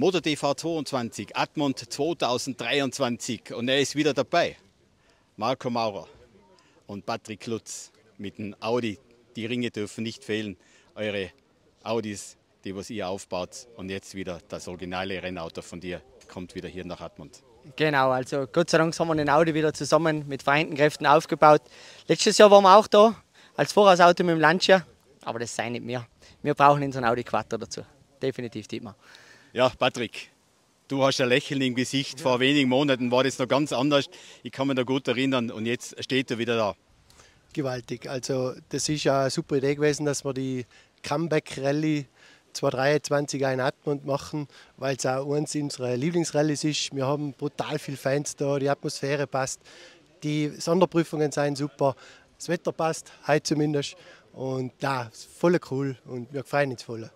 MotoTV 22, Admont 2023 und er ist wieder dabei. Marco Maurer und Patrick Lutz mit dem Audi. Die Ringe dürfen nicht fehlen. Eure Audis, die was ihr aufbaut und jetzt wieder das originale Rennauto von dir kommt wieder hier nach Admont. Genau, also Gott sei Dank haben wir den Audi wieder zusammen mit vereinten Kräften aufgebaut. Letztes Jahr waren wir auch da als Vorausauto mit dem Lancia, aber das sei nicht mehr. Wir brauchen unseren Audi Quattro dazu. Definitiv Dietmar. Ja, Patrick, du hast ein Lächeln im Gesicht. Ja. Vor wenigen Monaten war das noch ganz anders. Ich kann mich da gut erinnern und jetzt steht er wieder da. Gewaltig. Also das ist ja eine super Idee gewesen, dass wir die Comeback-Rallye 2023 in Admont machen, weil es auch uns unsere Lieblingsrallyes ist. Wir haben brutal viele Fans da, die Atmosphäre passt, die Sonderprüfungen sind super, das Wetter passt, heute zumindest. Und ja, voll cool und wir freuen uns voll.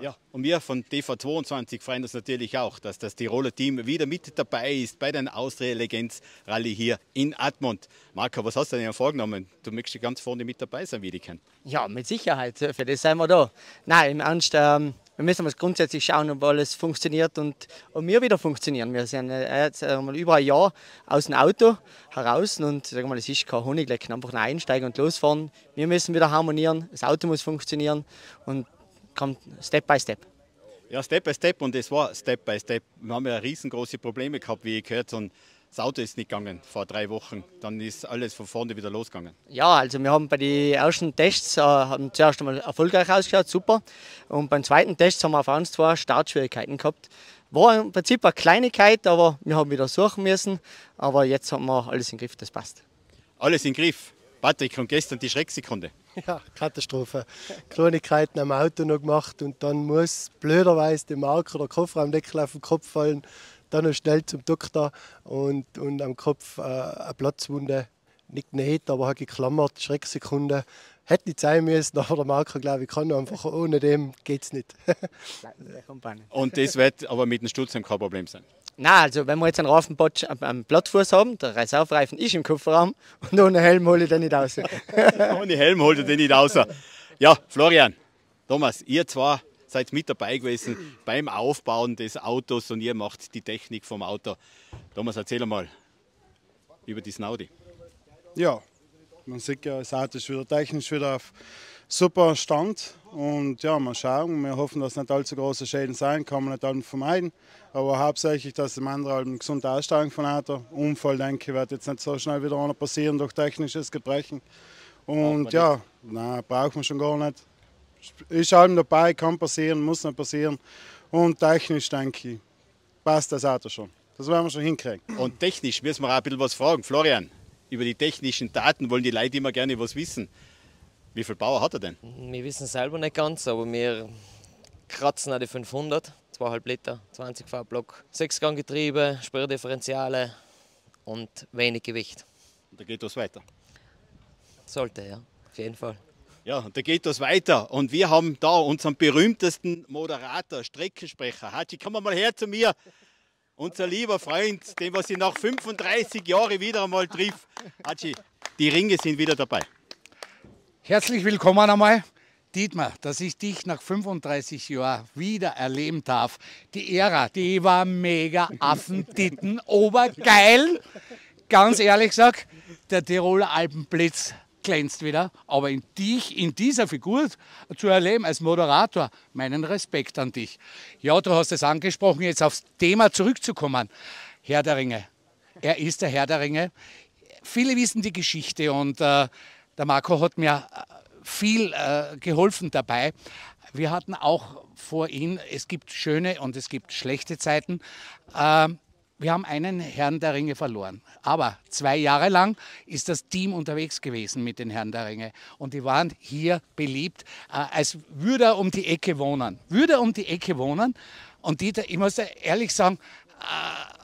Ja, und wir von TV22 freuen uns natürlich auch, dass das Tiroler Team wieder mit dabei ist bei den Austria Legends Rallye hier in Admont. Marco, was hast du denn vorgenommen? Du möchtest ganz vorne mit dabei sein, wie die kennen. Ja, mit Sicherheit. Für das sind wir da. Nein, im Ernst, ähm, wir müssen uns grundsätzlich schauen, ob alles funktioniert und, und wir wieder funktionieren. Wir sind jetzt äh, über ein Jahr aus dem Auto heraus und sagen wir, es ist kein Honiglecken, einfach einsteigen und losfahren. Wir müssen wieder harmonieren, das Auto muss funktionieren und kommt Step by Step. Ja, Step by Step und es war Step by Step. Wir haben ja riesengroße Probleme gehabt, wie ihr gehört und das Auto ist nicht gegangen vor drei Wochen. Dann ist alles von vorne wieder losgegangen. Ja, also wir haben bei den ersten Tests äh, haben zuerst einmal erfolgreich ausgeschaut, super. Und beim zweiten Test haben wir auf uns zwei Startschwierigkeiten gehabt. War im Prinzip eine Kleinigkeit, aber wir haben wieder suchen müssen. Aber jetzt haben wir alles im Griff, das passt. Alles im Griff. Patrick, und gestern die Schrecksekunde. Ja, Katastrophe. Kleinigkeiten am Auto noch gemacht und dann muss blöderweise dem Marker der Kofferraumdeckel auf den Kopf fallen. Dann noch schnell zum Doktor und, und am Kopf äh, eine Platzwunde. Nicht genäht, aber hat geklammert, Schrecksekunde. Hätte nicht sein müssen, aber der Marker, glaube ich, kann einfach ohne dem geht es nicht. und das wird aber mit dem Stutzen kein Problem sein. Na, also wenn wir jetzt einen Raufenplatz am Plattfuß haben, der Reservereifen ist im Kofferraum und ohne Helm hole ich den nicht raus. ohne Helm holt er den nicht raus. Ja, Florian, Thomas, ihr zwei seid mit dabei gewesen beim Aufbauen des Autos und ihr macht die Technik vom Auto. Thomas, erzähl mal über diesen Audi. Ja, man sieht ja, das Auto ist wieder technisch wieder auf super Stand. Und ja, mal schauen. Wir hoffen, dass nicht allzu große Schäden sein, kann man nicht allem vermeiden. Aber hauptsächlich, dass dem anderen gesund aussteigen von Auto. Unfall, denke ich, wird jetzt nicht so schnell wieder einer passieren durch technisches Gebrechen. Und ja, nein, braucht man schon gar nicht. Ist allem dabei, kann passieren, muss nicht passieren. Und technisch, denke ich, passt das Auto schon. Das werden wir schon hinkriegen. Und technisch müssen wir auch ein bisschen was fragen. Florian, über die technischen Daten wollen die Leute immer gerne was wissen. Wie viel Bauer hat er denn? Wir wissen selber nicht ganz, aber wir kratzen an die 500, 2,5 Liter, 20 V-Block, 6-Gang-Getriebe, Spurdifferentiale und wenig Gewicht. Und da geht das weiter? Sollte, ja, auf jeden Fall. Ja, und da geht das weiter. Und wir haben da unseren berühmtesten Moderator, Streckensprecher. Hatschi, komm mal her zu mir. Unser lieber Freund, den was ich nach 35 Jahren wieder einmal triff. Hatschi, die Ringe sind wieder dabei. Herzlich willkommen einmal. Dietmar, dass ich dich nach 35 Jahren wieder erleben darf. Die Ära, die war mega Affentitten, obergeil. Ganz ehrlich gesagt, der Tiroler Alpenblitz glänzt wieder. Aber in dich, in dieser Figur zu erleben als Moderator, meinen Respekt an dich. Ja, du hast es angesprochen, jetzt aufs Thema zurückzukommen. Herr der Ringe. Er ist der Herr der Ringe. Viele wissen die Geschichte und äh, der Marco hat mir äh, viel äh, geholfen dabei. Wir hatten auch vor ihm, es gibt schöne und es gibt schlechte Zeiten. Äh, wir haben einen Herrn der Ringe verloren. Aber zwei Jahre lang ist das Team unterwegs gewesen mit den Herren der Ringe. Und die waren hier beliebt, äh, als würde er um die Ecke wohnen. Würde er um die Ecke wohnen. Und Dieter, ich muss ehrlich sagen, äh,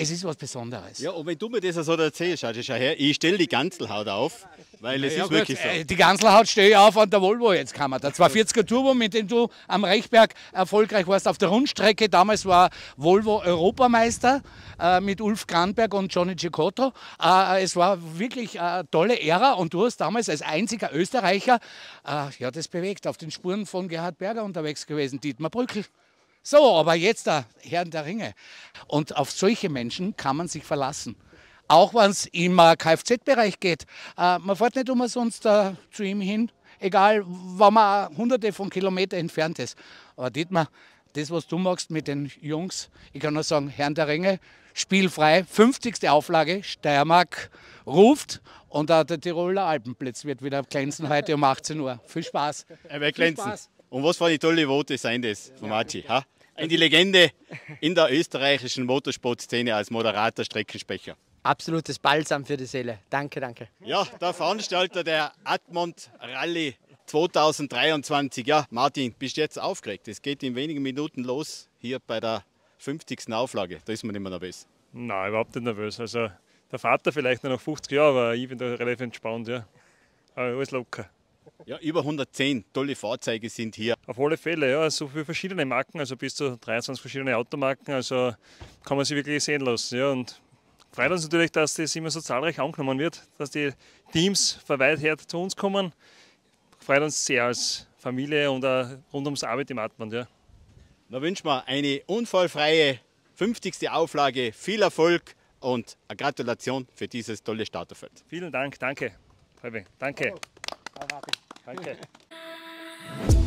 es ist was Besonderes. Ja, und wenn du mir das so erzählst, schau her, ich stelle die Ganzelhaut auf, weil es ja, ist gut, wirklich so. Äh, die Ganzelhaut stehe ich auf an der Volvo jetzt, kann man. Der 240er Turbo, mit dem du am Rechberg erfolgreich warst auf der Rundstrecke. Damals war Volvo Europameister äh, mit Ulf Granberg und Johnny Cicotto. Äh, es war wirklich eine tolle Ära und du hast damals als einziger Österreicher äh, ja, das bewegt, auf den Spuren von Gerhard Berger unterwegs gewesen, Dietmar Brückel. So, aber jetzt der Herrn der Ringe. Und auf solche Menschen kann man sich verlassen. Auch wenn es im Kfz-Bereich geht. Äh, man fährt nicht umsonst äh, zu ihm hin, egal, wenn man hunderte von Kilometern entfernt ist. Aber Dietmar, das, was du machst mit den Jungs, ich kann nur sagen, Herrn der Ringe, spielfrei, 50. Auflage, Steiermark ruft und auch der Tiroler Alpenblitz wird wieder glänzen heute um 18 Uhr. Viel Spaß. Er wird glänzen. Und was für eine tolle Worte sind das von Maci. Ha? In die Legende in der österreichischen Motorsportszene als Moderator, Streckensprecher. Absolutes Balsam für die Seele. Danke, danke. Ja, der Veranstalter der Admont Rallye 2023. Ja, Martin, bist du jetzt aufgeregt? Es geht in wenigen Minuten los hier bei der 50. Auflage. Da ist man immer nervös. Nein, überhaupt nicht nervös. Also der Vater vielleicht noch 50 Jahre, aber ich bin da relativ entspannt. Ja. Aber alles locker. Ja, über 110 tolle Fahrzeuge sind hier. Auf alle Fälle, ja, so viele verschiedene Marken, also bis zu 23 verschiedene Automarken, also kann man sich wirklich sehen lassen. Ja. Und freut uns natürlich, dass das immer so zahlreich angenommen wird, dass die Teams von weit her zu uns kommen. Freut uns sehr als Familie und auch rund ums Arbeit im Atman. Ja. Da wünschen wir eine unfallfreie 50. Auflage, viel Erfolg und eine Gratulation für dieses tolle Starterfeld. Vielen Dank, danke. Danke. Danke.